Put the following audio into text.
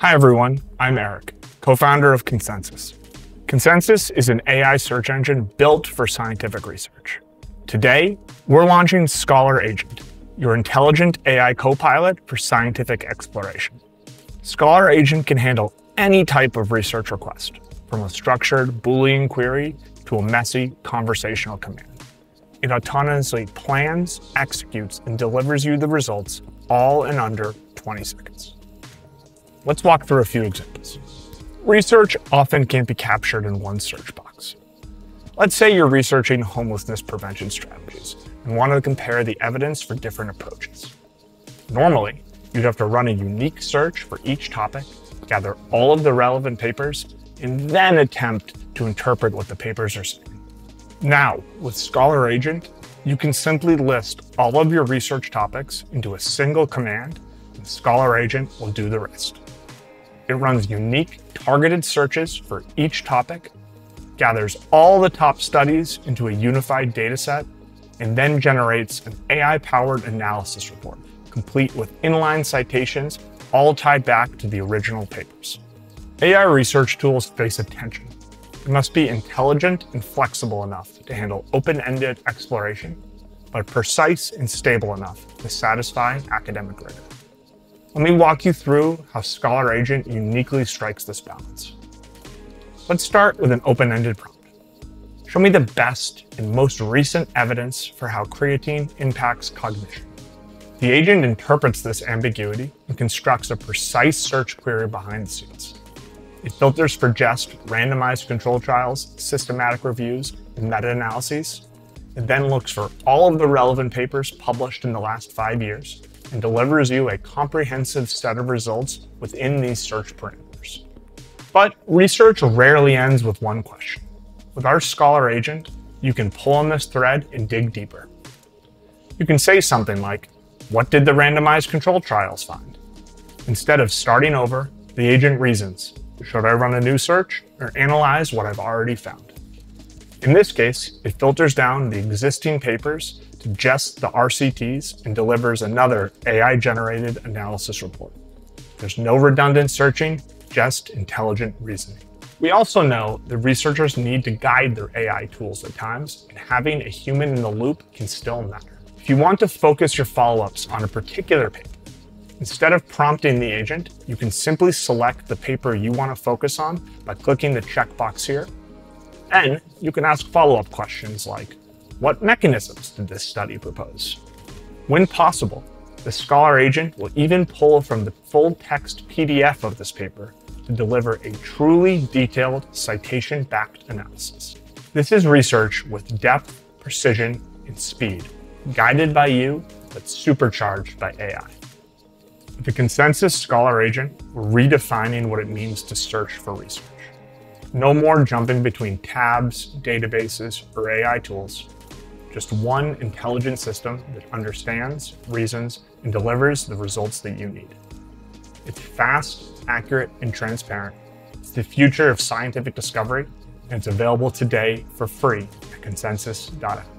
Hi everyone, I'm Eric, co-founder of Consensus. Consensus is an AI search engine built for scientific research. Today, we're launching Scholar Agent, your intelligent AI co-pilot for scientific exploration. Scholar Agent can handle any type of research request, from a structured Boolean query to a messy conversational command. It autonomously plans, executes, and delivers you the results all in under 20 seconds. Let's walk through a few examples. Research often can't be captured in one search box. Let's say you're researching homelessness prevention strategies and want to compare the evidence for different approaches. Normally, you'd have to run a unique search for each topic, gather all of the relevant papers, and then attempt to interpret what the papers are saying. Now, with Scholar Agent, you can simply list all of your research topics into a single command, and Scholar Agent will do the rest. It runs unique targeted searches for each topic, gathers all the top studies into a unified dataset, and then generates an AI-powered analysis report, complete with inline citations, all tied back to the original papers. AI research tools face attention it must be intelligent and flexible enough to handle open-ended exploration, but precise and stable enough to satisfy academic rigor. Let me walk you through how Scholar Agent uniquely strikes this balance. Let's start with an open-ended prompt. Show me the best and most recent evidence for how creatine impacts cognition. The agent interprets this ambiguity and constructs a precise search query behind the scenes. It filters for just randomized control trials, systematic reviews, and meta-analyses. It then looks for all of the relevant papers published in the last five years and delivers you a comprehensive set of results within these search parameters. But research rarely ends with one question. With our Scholar agent, you can pull on this thread and dig deeper. You can say something like, what did the randomized control trials find? Instead of starting over, the agent reasons, should I run a new search or analyze what I've already found? In this case, it filters down the existing papers to just the RCTs and delivers another AI-generated analysis report. There's no redundant searching, just intelligent reasoning. We also know that researchers need to guide their AI tools at times, and having a human in the loop can still matter. If you want to focus your follow-ups on a particular paper, Instead of prompting the agent, you can simply select the paper you want to focus on by clicking the checkbox here. And you can ask follow-up questions like, what mechanisms did this study propose? When possible, the Scholar agent will even pull from the full text PDF of this paper to deliver a truly detailed citation-backed analysis. This is research with depth, precision, and speed, guided by you, but supercharged by AI. The Consensus Scholar Agent, redefining what it means to search for research. No more jumping between tabs, databases, or AI tools. Just one intelligent system that understands, reasons, and delivers the results that you need. It's fast, accurate, and transparent. It's the future of scientific discovery, and it's available today for free at consensus.app.